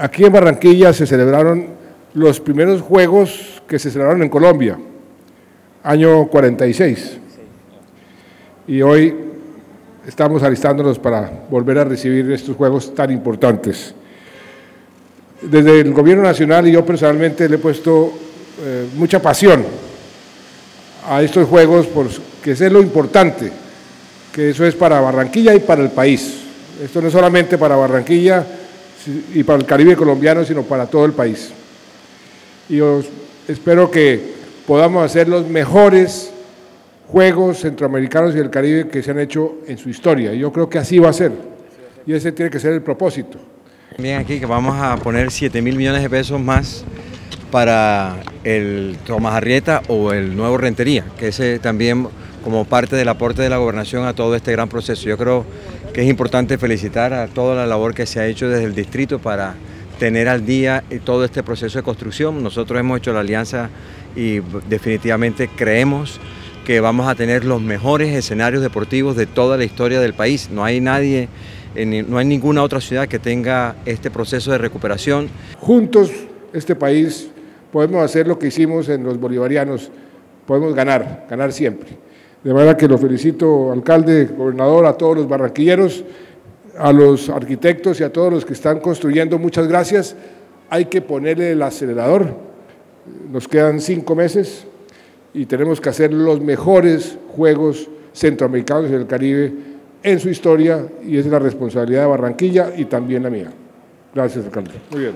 aquí en Barranquilla se celebraron los primeros Juegos que se celebraron en Colombia, año 46. Y hoy estamos alistándonos para volver a recibir estos Juegos tan importantes. Desde el Gobierno Nacional y yo personalmente le he puesto eh, mucha pasión a estos Juegos porque sé lo importante que eso es para Barranquilla y para el país. Esto no es solamente para Barranquilla y para el Caribe colombiano, sino para todo el país. Y yo espero que podamos hacer los mejores Juegos Centroamericanos y del Caribe que se han hecho en su historia. Yo creo que así va a ser. Y ese tiene que ser el propósito. También aquí que vamos a poner 7 mil millones de pesos más para el Tomás Arrieta o el nuevo Rentería, que ese también como parte del aporte de la gobernación a todo este gran proceso. Yo creo que es importante felicitar a toda la labor que se ha hecho desde el distrito para tener al día todo este proceso de construcción. Nosotros hemos hecho la alianza y definitivamente creemos que vamos a tener los mejores escenarios deportivos de toda la historia del país. No hay nadie, no hay ninguna otra ciudad que tenga este proceso de recuperación. Juntos, este país, podemos hacer lo que hicimos en los bolivarianos, podemos ganar, ganar siempre. De manera que lo felicito, alcalde, gobernador, a todos los barranquilleros, a los arquitectos y a todos los que están construyendo, muchas gracias. Hay que ponerle el acelerador, nos quedan cinco meses y tenemos que hacer los mejores Juegos Centroamericanos y del Caribe en su historia y es la responsabilidad de Barranquilla y también la mía. Gracias, alcalde. Muy bien.